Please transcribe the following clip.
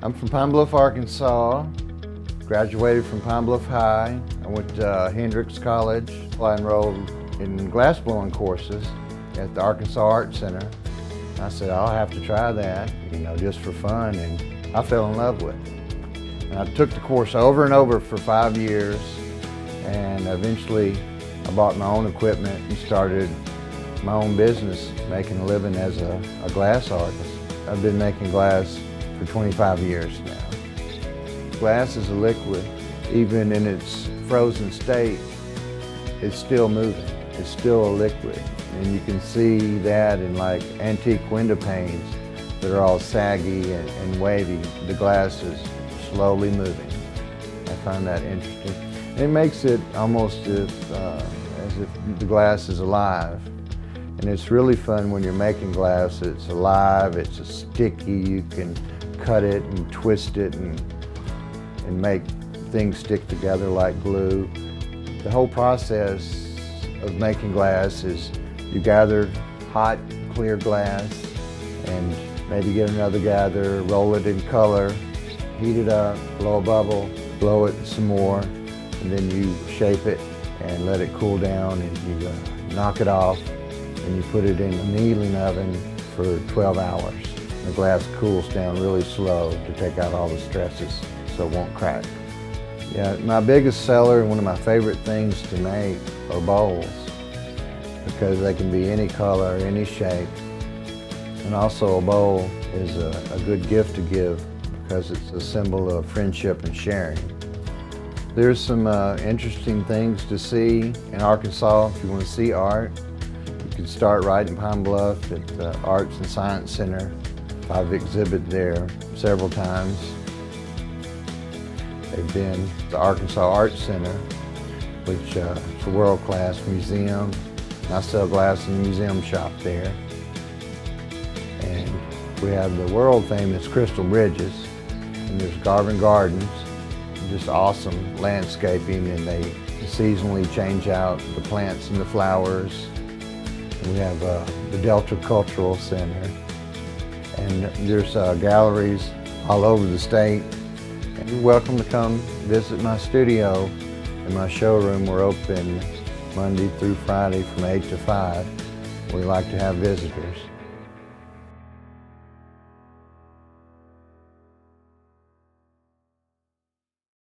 I'm from Pine Bluff, Arkansas. Graduated from Pine Bluff High. I went to uh, Hendrix College. I enrolled in glassblowing courses at the Arkansas Art Center. I said, I'll have to try that, you know, just for fun, and I fell in love with it. And I took the course over and over for five years, and eventually I bought my own equipment and started my own business, making a living as a, a glass artist. I've been making glass for 25 years now. Glass is a liquid. Even in its frozen state, it's still moving. It's still a liquid. And you can see that in like antique window panes that are all saggy and, and wavy. The glass is slowly moving. I find that interesting. It makes it almost if, uh, as if the glass is alive. And it's really fun when you're making glass. It's alive, it's sticky, you can cut it and twist it and, and make things stick together like glue. The whole process of making glass is you gather hot, clear glass and maybe get another gather, roll it in color, heat it up, blow a bubble, blow it some more, and then you shape it and let it cool down and you uh, knock it off and you put it in a annealing oven for 12 hours. The glass cools down really slow to take out all the stresses so it won't crack. Yeah, my biggest seller and one of my favorite things to make are bowls because they can be any color, any shape. And also a bowl is a, a good gift to give because it's a symbol of friendship and sharing. There's some uh, interesting things to see in Arkansas if you want to see art. You can start right in Pine Bluff at the Arts and Science Center. I've exhibited there several times. They've been the Arkansas Art Center, which uh, is a world-class museum. I sell glass in the museum shop there. And we have the world famous Crystal Bridges, and there's Garvan Gardens, just awesome landscaping, and they seasonally change out the plants and the flowers. We have uh, the Delta Cultural Center, and there's uh, galleries all over the state. You're welcome to come visit my studio and my showroom. We're open Monday through Friday from 8 to 5. We like to have visitors.